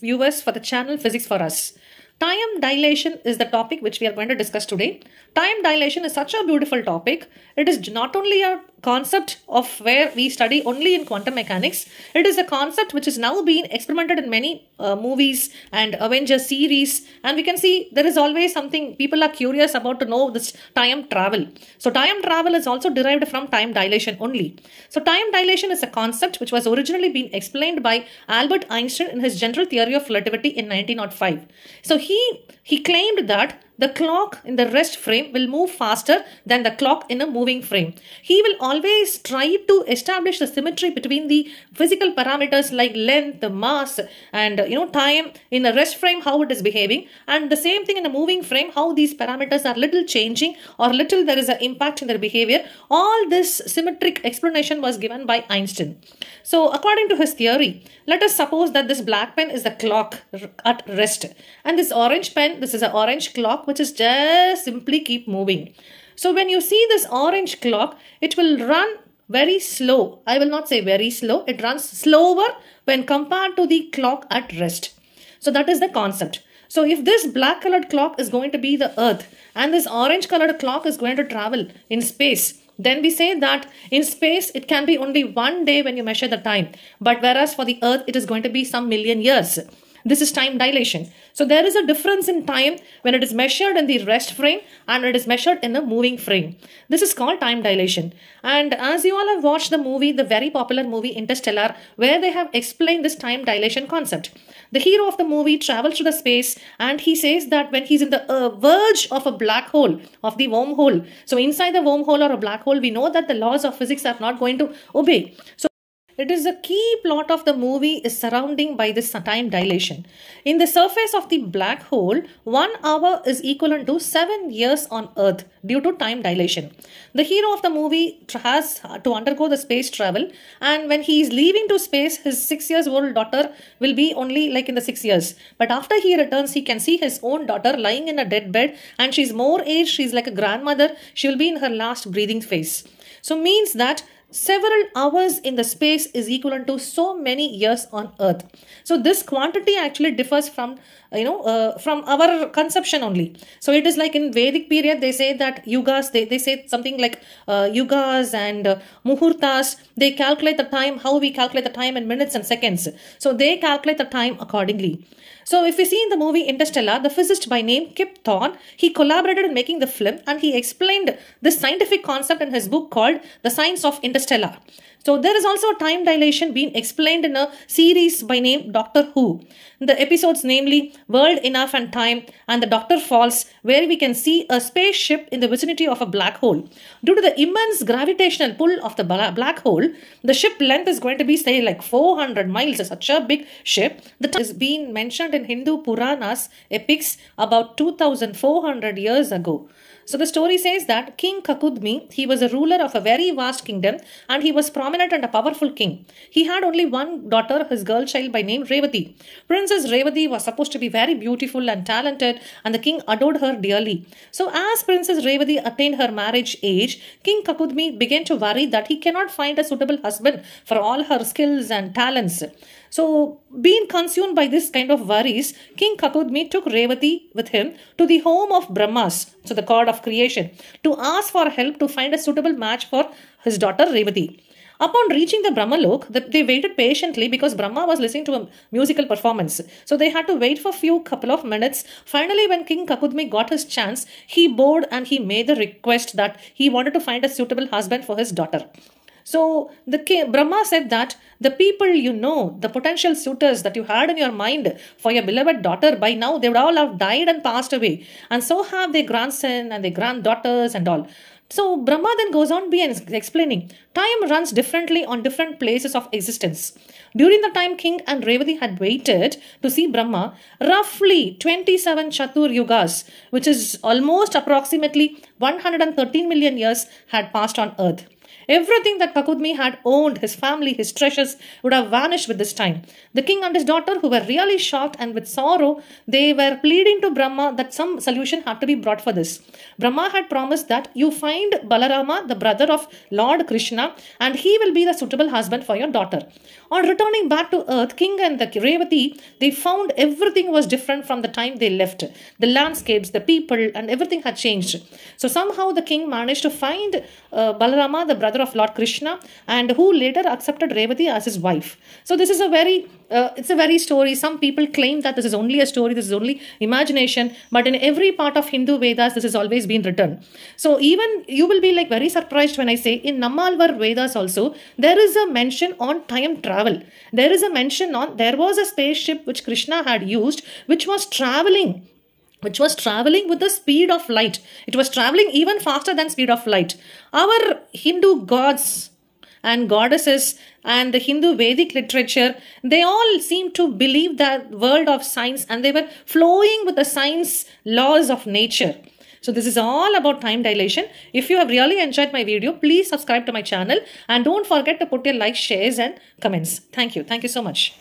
viewers for the channel Physics for Us. Time dilation is the topic which we are going to discuss today. Time dilation is such a beautiful topic. It is not only a concept of where we study only in quantum mechanics, it is a concept which is now being experimented in many uh, movies and Avengers series. And we can see there is always something people are curious about to know this time travel. So, time travel is also derived from time dilation only. So, time dilation is a concept which was originally being explained by Albert Einstein in his general theory of relativity in 1905. So, he he claimed that the clock in the rest frame will move faster than the clock in a moving frame. He will always try to establish the symmetry between the physical parameters like length, mass, and you know time in the rest frame how it is behaving, and the same thing in the moving frame how these parameters are little changing or little there is an impact in their behavior. All this symmetric explanation was given by Einstein. So according to his theory, let us suppose that this black pen is the clock at rest, and this orange pen, this is an orange clock which is just simply keep moving. So when you see this orange clock, it will run very slow. I will not say very slow. It runs slower when compared to the clock at rest. So that is the concept. So if this black colored clock is going to be the earth and this orange colored clock is going to travel in space, then we say that in space it can be only one day when you measure the time. But whereas for the earth it is going to be some million years. This is time dilation. So there is a difference in time when it is measured in the rest frame and it is measured in a moving frame. This is called time dilation. And as you all have watched the movie, the very popular movie Interstellar, where they have explained this time dilation concept. The hero of the movie travels to the space and he says that when he's in the uh, verge of a black hole, of the wormhole, so inside the wormhole or a black hole, we know that the laws of physics are not going to obey. So it is a key plot of the movie is surrounding by this time dilation. In the surface of the black hole, one hour is equivalent to seven years on Earth due to time dilation. The hero of the movie has to undergo the space travel, and when he is leaving to space, his six years old daughter will be only like in the six years. But after he returns, he can see his own daughter lying in a dead bed, and she's more aged, she's like a grandmother, she will be in her last breathing phase. So means that several hours in the space is equivalent to so many years on earth. So this quantity actually differs from you know uh, from our conception only. So it is like in vedic period they say that yugas they, they say something like uh, yugas and uh, muhurtas they calculate the time how we calculate the time in minutes and seconds. So they calculate the time accordingly so if we see in the movie Interstellar, the physicist by name Kip Thorne, he collaborated in making the film and he explained this scientific concept in his book called The Science of Interstellar. So there is also time dilation being explained in a series by name Doctor Who. The episodes namely World Enough and Time and The Doctor Falls where we can see a spaceship in the vicinity of a black hole. Due to the immense gravitational pull of the black hole, the ship length is going to be say like 400 miles, such a big ship. The time is being mentioned in Hindu Puranas epics about 2400 years ago. So the story says that King Kakudmi, he was a ruler of a very vast kingdom and he was prominent and a powerful king. He had only one daughter, his girl child by name Revati. Princess Revati was supposed to be very beautiful and talented and the king adored her dearly. So as Princess Revati attained her marriage age, King Kakudmi began to worry that he cannot find a suitable husband for all her skills and talents. So, being consumed by this kind of worries, King Kakudmi took Revati with him to the home of Brahmas, so the god of creation, to ask for help to find a suitable match for his daughter Revati. Upon reaching the Brahmalok, they waited patiently because Brahma was listening to a musical performance. So they had to wait for a few couple of minutes. Finally, when King Kakudmi got his chance, he bowed and he made the request that he wanted to find a suitable husband for his daughter. So the king, Brahma said that the people you know, the potential suitors that you had in your mind for your beloved daughter, by now they would all have died and passed away. And so have their grandson and their granddaughters and all. So Brahma then goes on be explaining time runs differently on different places of existence. During the time King and Revati had waited to see Brahma, roughly 27 Chatur Yugas, which is almost approximately 113 million years, had passed on earth. Everything that Kakudmi had owned, his family, his treasures, would have vanished with this time. The king and his daughter, who were really shocked and with sorrow, they were pleading to Brahma that some solution had to be brought for this. Brahma had promised that you find Balarama, the brother of Lord Krishna, and he will be the suitable husband for your daughter. On returning back to earth, king and the Revati, they found everything was different from the time they left. The landscapes, the people, and everything had changed. So somehow the king managed to find uh, Balarama, the brother of Lord Krishna, and who later accepted Revati as his wife. So this is a very, uh, it's a very story. Some people claim that this is only a story, this is only imagination, but in every part of Hindu Vedas, this has always been written. So even you will be like very surprised when I say in Nammalwar Vedas also, there is a mention on time travel. There is a mention on, there was a spaceship which Krishna had used, which was traveling which was traveling with the speed of light. It was traveling even faster than speed of light. Our Hindu gods and goddesses and the Hindu Vedic literature, they all seem to believe the world of science and they were flowing with the science laws of nature. So this is all about time dilation. If you have really enjoyed my video, please subscribe to my channel and don't forget to put your likes, shares and comments. Thank you. Thank you so much.